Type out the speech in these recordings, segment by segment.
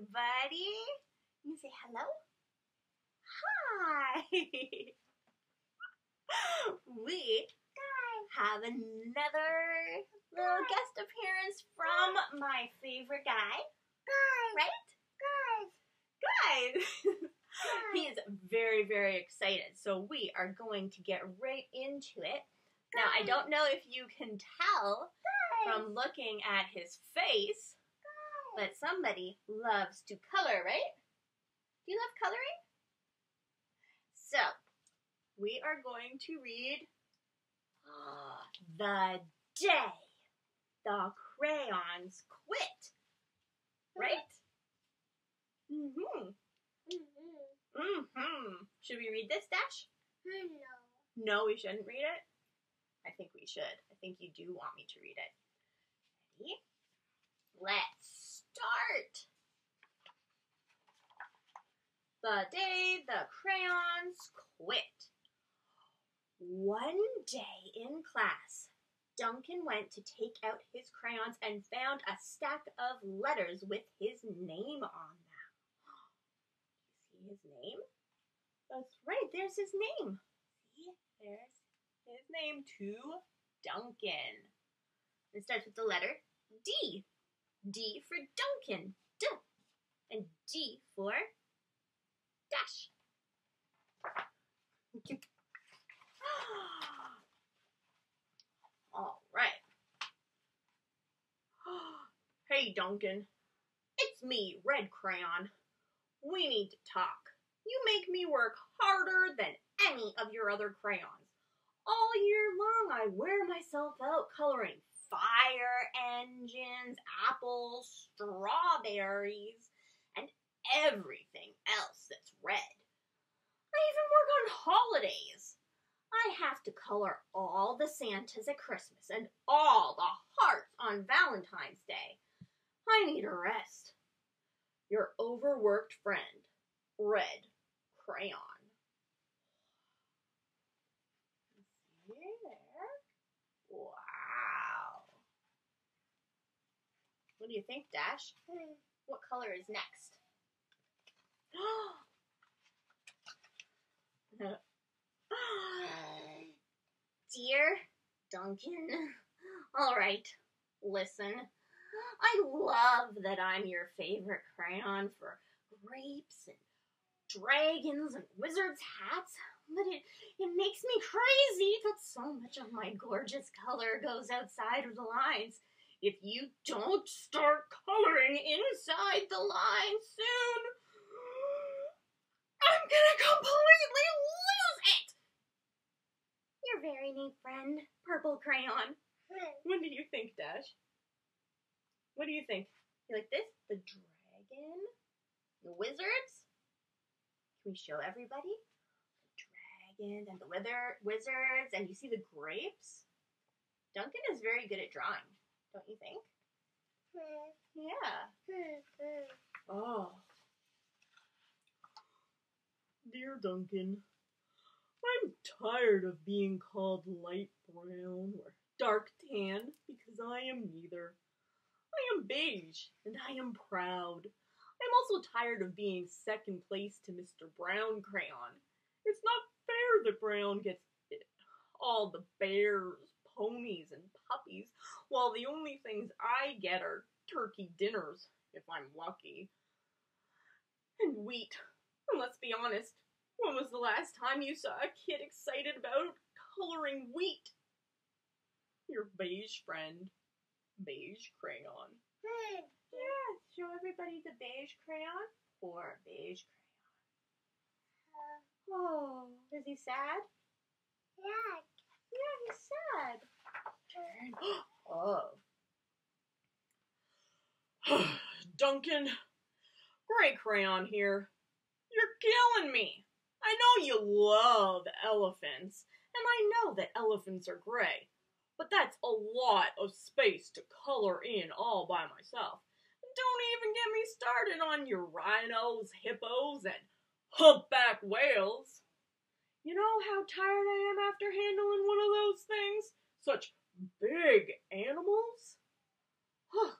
everybody. You say hello? Hi. we have another little guest appearance from my favorite guy. Guys. Right? Guys. he is very, very excited. So we are going to get right into it. Now, I don't know if you can tell from looking at his face but somebody loves to color, right? Do you love coloring? So, we are going to read The Day the Crayons Quit. Right? Mm-hmm. Mm-hmm. Should we read this, Dash? No. No, we shouldn't read it? I think we should. I think you do want me to read it. Ready? Let's start. The day the crayons quit. One day in class, Duncan went to take out his crayons and found a stack of letters with his name on them. You See his name? That's right, there's his name. See, there's his name to Duncan. It starts with the letter D. D for Duncan. D. And D for Dash. All right. hey, Duncan. It's me, Red Crayon. We need to talk. You make me work harder than any of your other crayons. All year long, I wear myself out coloring fire engines, apples, strawberries, and everything else that's red. I even work on holidays. I have to color all the Santas at Christmas and all the hearts on Valentine's Day. I need a rest. Your overworked friend, Red Crayon. See there? Wow. What do you think, Dash? What color is next? Dear Duncan, all right, listen. I love that I'm your favorite crayon for grapes and dragons and wizards' hats, but it, it makes me crazy that so much of my gorgeous color goes outside of the lines. If you don't start coloring inside the lines soon, I'm gonna completely lose it! Your very neat friend, Purple Crayon. What do you think, Dash? What do you think? You like this? The dragon? The wizards? Can we show everybody? The dragon and the wither wizards, and you see the grapes? Duncan is very good at drawing, don't you think? Hmm. Yeah. Oh. Dear Duncan, I'm tired of being called light brown or dark tan because I am neither. I am beige and I am proud. I'm also tired of being second place to Mr. Brown Crayon. It's not fair that Brown gets all the bears, ponies, and puppies, while the only things I get are turkey dinners, if I'm lucky. And wheat. And let's be honest, when was the last time you saw a kid excited about coloring wheat? Your beige friend, Beige Crayon. Hey, Yeah, show everybody the beige crayon. Poor beige crayon. Oh, is he sad? Yeah, sad. Turn. oh. Duncan, Gray Crayon here. You're killing me. I know you love elephants, and I know that elephants are gray, but that's a lot of space to color in all by myself. Don't even get me started on your rhinos, hippos, and humpback whales. You know how tired I am after handling one of those things? Such big animals? Huh.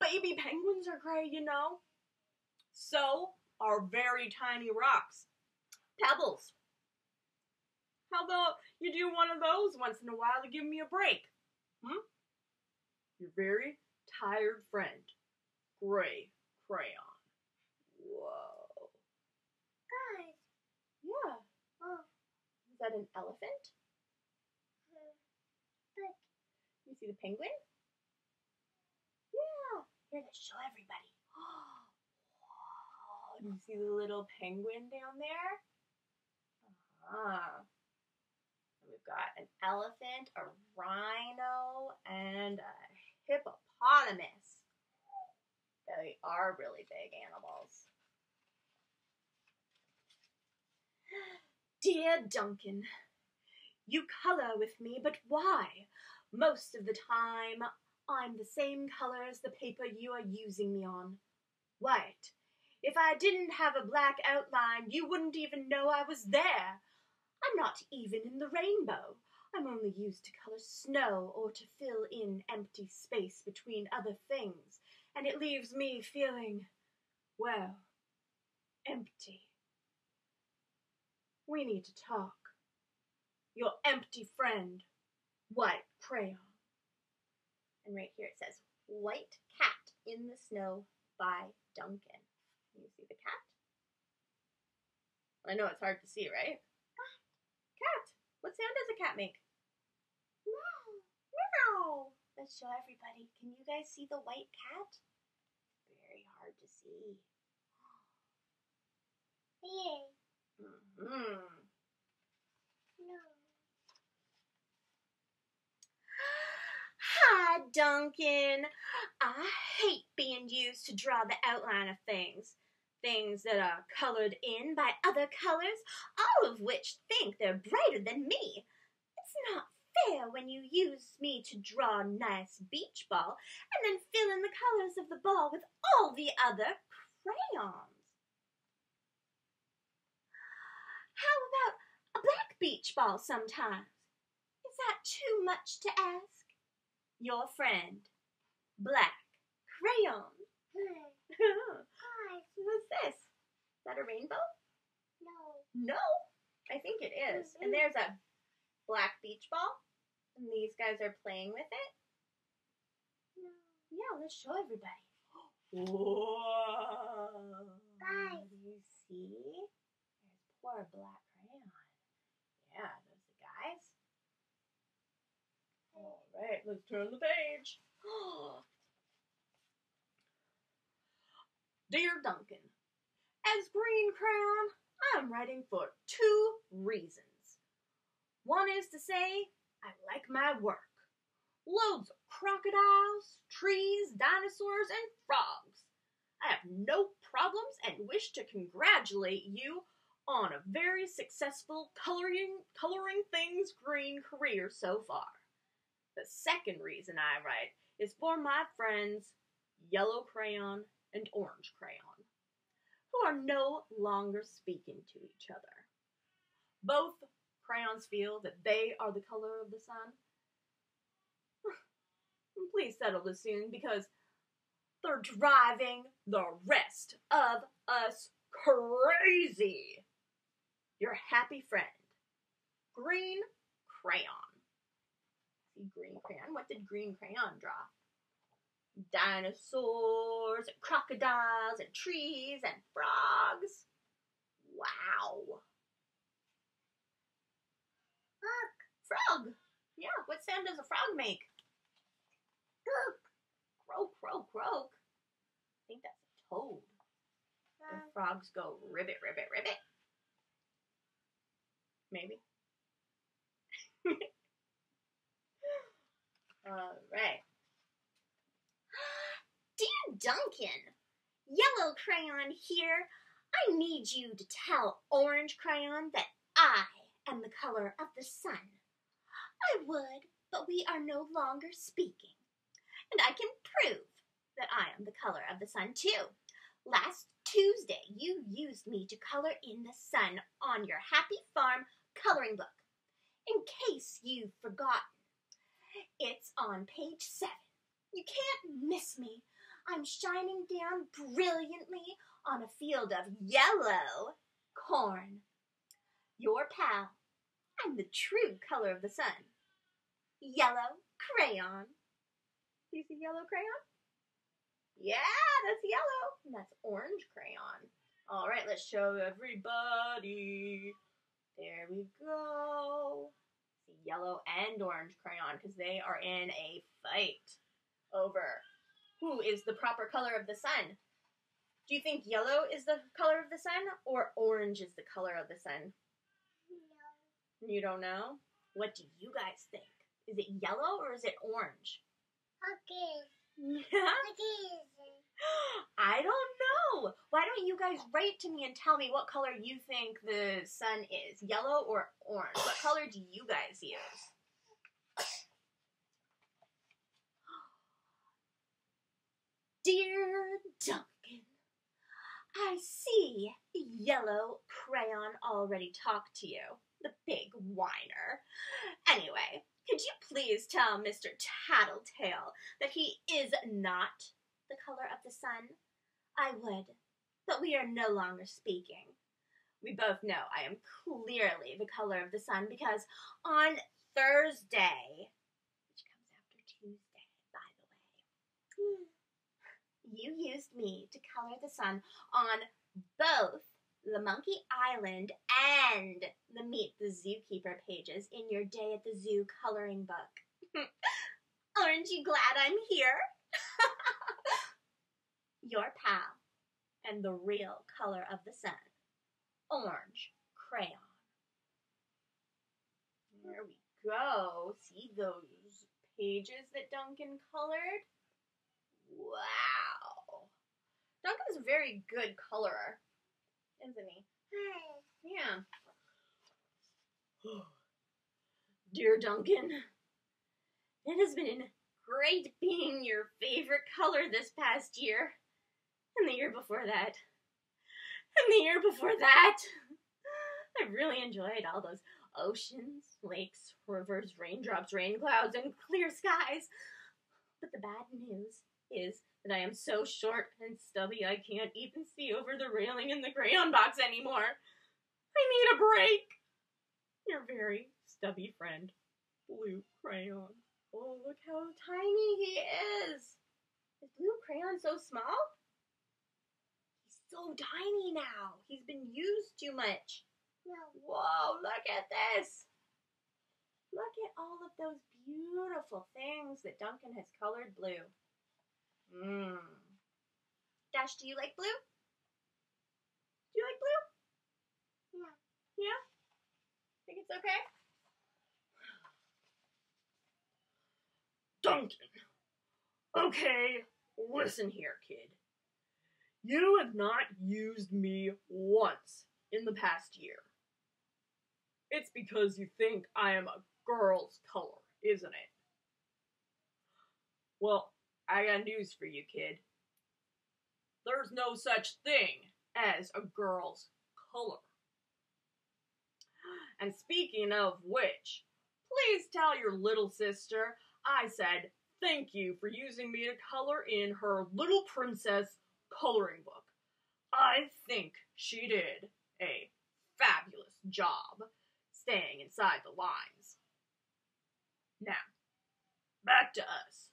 baby penguins are gray, you know. So are very tiny rocks. Pebbles. How about you do one of those once in a while to give me a break? Hmm? Your very tired friend, Gray Crayon. Whoa. Guys. Yeah. Oh. Is that an elephant? You see the penguin? Yeah. Here, let's show everybody. Do you see the little penguin down there? Ah. We've got an elephant, a rhino, and a hippopotamus. They are really big animals. Dear Duncan, you color with me, but why? Most of the time, I'm the same color as the paper you are using me on. White. If I didn't have a black outline, you wouldn't even know I was there. I'm not even in the rainbow. I'm only used to color snow or to fill in empty space between other things, and it leaves me feeling, well, empty. We need to talk. Your empty friend, White Crayon. And right here it says, White Cat in the Snow by Duncan. Can you see the cat? I know it's hard to see, right? Cat. What sound does a cat make? No. Meow. Let's show everybody. Can you guys see the white cat? Very hard to see. Here. No. Hi, Duncan. I hate being used to draw the outline of things. Things that are colored in by other colors, all of which think they're brighter than me. It's not fair when you use me to draw a nice beach ball and then fill in the colors of the ball with all the other crayons. How about a black beach ball sometimes? Is that too much to ask? Your friend, Black Crayon. Hmm. Guys. What's this? Is that a rainbow? No. No, I think it is. And Mhm. there's a black beach ball, and these guys are playing with it. No. Yeah, let's show everybody. Whoa! Guys. You see? There's a Black Crayon. Yeah, those the guys. All right, let's turn the page. Dear Duncan, as Green Crayon, I'm writing for two reasons. One is to say, I like my work. Loads of crocodiles, trees, dinosaurs, and frogs. I have no problems and wish to congratulate you on a very successful coloring coloring things green career so far. The second reason I write is for my friends Yellow Crayon and Orange Crayon, who are no longer speaking to each other. Both crayons feel that they are the color of the sun. Please settle this soon because they're driving the rest of us crazy. Your happy friend, Green Crayon. See Green Crayon? What did Green Crayon draw? Dinosaurs and crocodiles and trees and frogs. Wow. Look. Frog. Yeah, what sound does a frog make? Look. Croak, croak, croak. I think that's a toad. The Um, frogs go ribbit, ribbit, ribbit. Maybe. All right. Dear Duncan, Yellow Here. I need you to tell Orange Crayon that I am the color of the sun. I would, but we are no longer speaking. And I can prove that I am the color of the sun too. Last Tuesday, you used me to color in the sun on your Happy Farm coloring book. In case you've forgotten, it's on page seven. You can't miss me. I'm shining down brilliantly on a field of yellow corn. Your pal and the true color of the sun. Yellow crayon. You see yellow crayon? Yeah, that's yellow. And that's orange crayon. All right, let's show everybody. There we go. Yellow and orange crayon because they are in a fight over who is the proper color of the sun. Do you think yellow is the color of the sun or orange is the color of the sun? No. You don't know? What do you guys think? Is it yellow or is it orange? Okay. Yeah. Okay. I don't know. Why don't you guys write to me and tell me what color you think the sun is? Yellow or orange? What color do you guys use? Dear Duncan, I see yellow crayon already talked to you, the big whiner. Anyway, could you please tell Mr. Tattletale that he is not the color of the sun? I would, but we are no longer speaking. We both know I am clearly the color of the sun because on Thursday, which comes after Tuesday, by the way, you used me to color the sun on both the Monkey Island and the Meet the Zookeeper pages in your Day at the Zoo coloring book. Aren't you glad I'm here? your pal and the real color of the sun. Orange crayon. There we go. See those pages that Duncan colored? Wow. Duncan's a very good colorer, isn't he? Yeah. Dear Duncan, it has been great being your favorite color this past year, and the year before that, and the year before that. I've really enjoyed all those oceans, lakes, rivers, raindrops, rain clouds, and clear skies. But the bad news is that I am so short and stubby I can't even see over the railing in the crayon box anymore. I need a break. Your very stubby friend, Blue Crayon. Oh, look how tiny he is. Is Blue Crayon so small? He's so tiny now. He's been used too much. Whoa, look at this. Look at all of those beautiful things that Duncan has colored blue. Mmm. Dash, do you like blue? Do you like blue? Yeah. Yeah? Think it's okay? Duncan. Okay, listen here, kid. You have not used me once in the past year. It's because you think I am a girl's color, isn't it? Well, I got news for you, kid. There's no such thing as a girl's color. And speaking of which, please tell your little sister I said thank you for using me to color in her Little Princess coloring book. I think she did a fabulous job staying inside the lines. Now, back to us.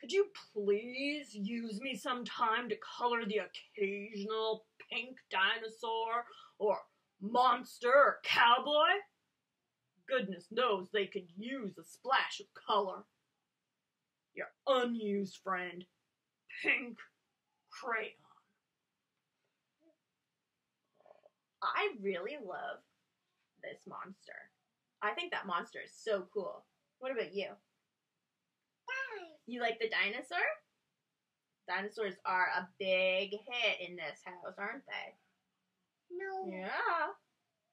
Could you please use me sometime to color the occasional pink dinosaur or monster or cowboy? Goodness knows they could use a splash of color. Your unused friend, Pink Crayon. I really love this monster. I think that monster is so cool. What about you? You like the dinosaur? Dinosaurs are a big hit in this house, aren't they? No. Yeah.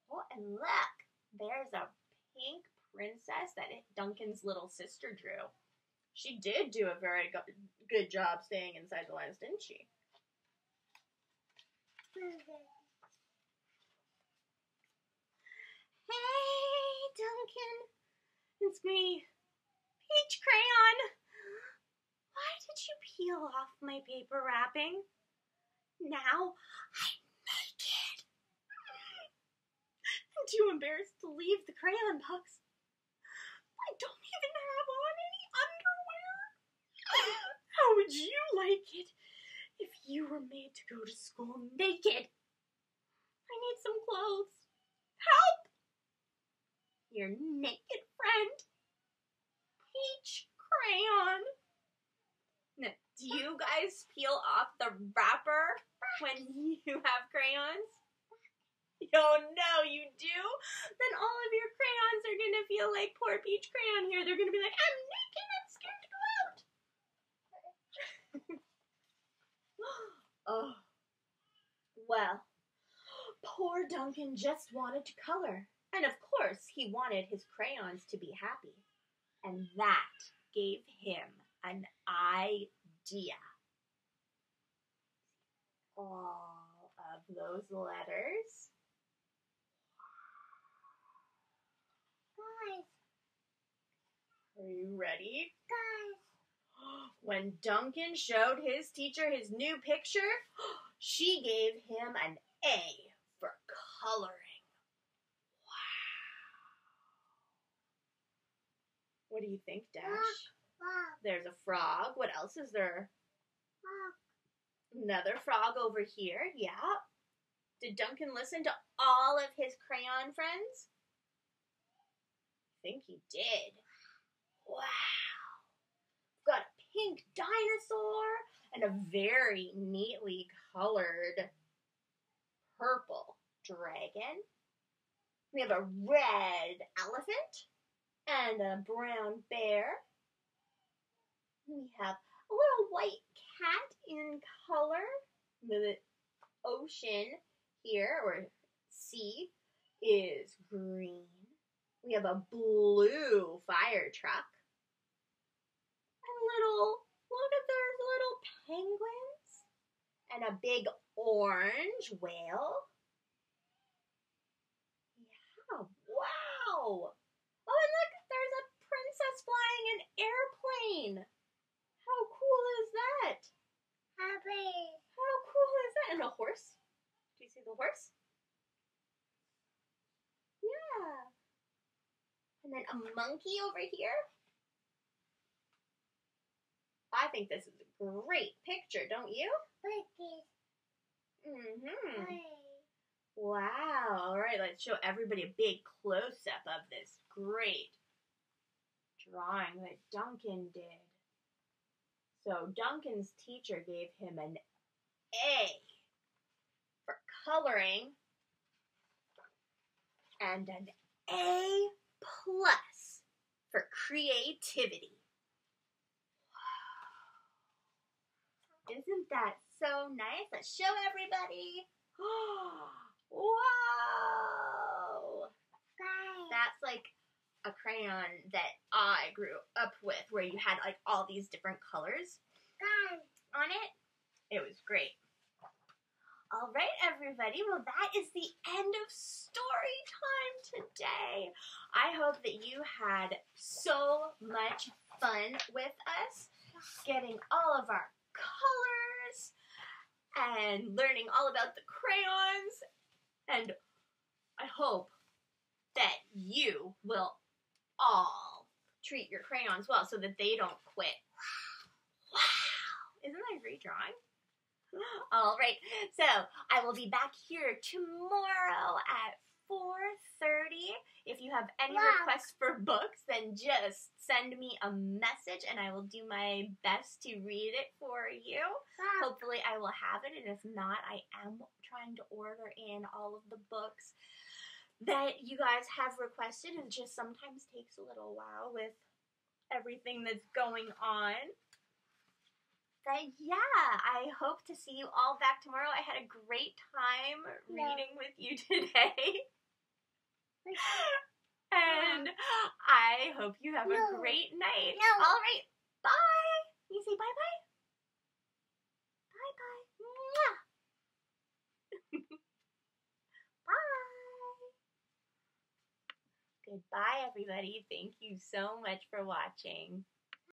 Oh, and look, there's a pink princess that Duncan's little sister drew. She did do a very go- good job staying inside the lines, didn't she? Hey, Duncan. It's me, Peach Crayon. You peel off my paper wrapping? Now I'm naked. I'm too embarrassed to leave the crayon box. I don't even have on any underwear. How would you like it if you were made to go to school naked? I need some clothes. Help! Your naked friend, Peach Crayon. Do you guys peel off the wrapper when you have crayons? Oh no, you do? Then all of your crayons are gonna feel like poor Peach Crayon here. They're gonna be like, I'm naked, I'm scared to go out. oh. Well, poor Duncan just wanted to color. And of course, he wanted his crayons to be happy. And that gave him an idea. All of those letters. Guys, Are you ready? guys, When Duncan showed his teacher his new picture, she gave him an A for coloring. Wow. What do you think, Dash? There's a frog. What else is there? Another frog over here. Yeah. Did Duncan listen to all of his crayon friends? I think he did. Wow. Got a pink dinosaur and a very neatly colored purple dragon. We have a red elephant and a brown bear. We have a little white cat in color. The ocean here, or sea, is green. We have a blue fire truck. And little, look at those little penguins. And a big orange whale. Yeah, wow. Oh, and look, there's a princess flying an airplane. How cool is that? happy, How cool is that? And a horse. Do you see the horse? Yeah. And then a monkey over here. I think this is a great picture, don't you? Mm-hmm. Wow. All right, let's show everybody a big close up of this great drawing that Duncan did. So, Duncan's teacher gave him an A for coloring and an A plus for creativity. Wow. Isn't that so nice? Let's show everybody. Whoa! That's like a crayon that I grew up with, where you had like all these different colors on it. It was great. All right, everybody. Well, that is the end of story time today. I hope that you had so much fun with us, getting all of our colors and learning all about the crayons. And I hope that you will all treat your crayons well so that they don't quit. Wow! Isn't that a great drawing? All right, so I will be back here tomorrow at 4.30. If you have any Wow. requests for books, then just send me a message and I will do my best to read it for you. Wow. Hopefully, I will have it, and if not, I am trying to order in all of the books that you guys have requested. It just sometimes takes a little while with everything that's going on. But yeah, I hope to see you all back tomorrow. I had a great time Yeah. reading with you today. And I hope you have No. a great night. No. All right, bye. You say bye bye. Bye bye. bye. Goodbye, everybody. Thank you so much for watching.